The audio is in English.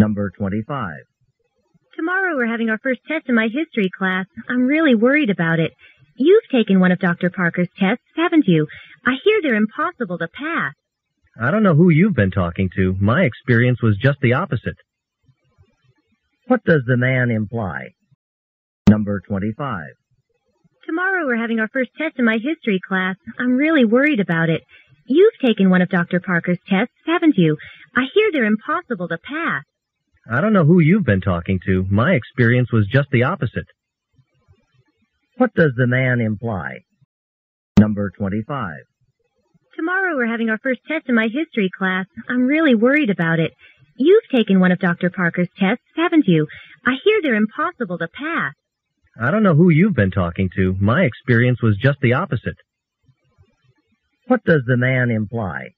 Number 25. Tomorrow we're having our first test in my history class. I'm really worried about it. You've taken one of Dr. Parker's tests, haven't you? I hear they're impossible to pass. I don't know who you've been talking to. My experience was just the opposite. What does the man imply? Number 25. Tomorrow we're having our first test in my history class. I'm really worried about it. You've taken one of Dr. Parker's tests, haven't you? I hear they're impossible to pass. I don't know who you've been talking to. My experience was just the opposite. What does the man imply? Number 25. Tomorrow we're having our first test in my history class. I'm really worried about it. You've taken one of Dr. Parker's tests, haven't you? I hear they're impossible to pass. I don't know who you've been talking to. My experience was just the opposite. What does the man imply?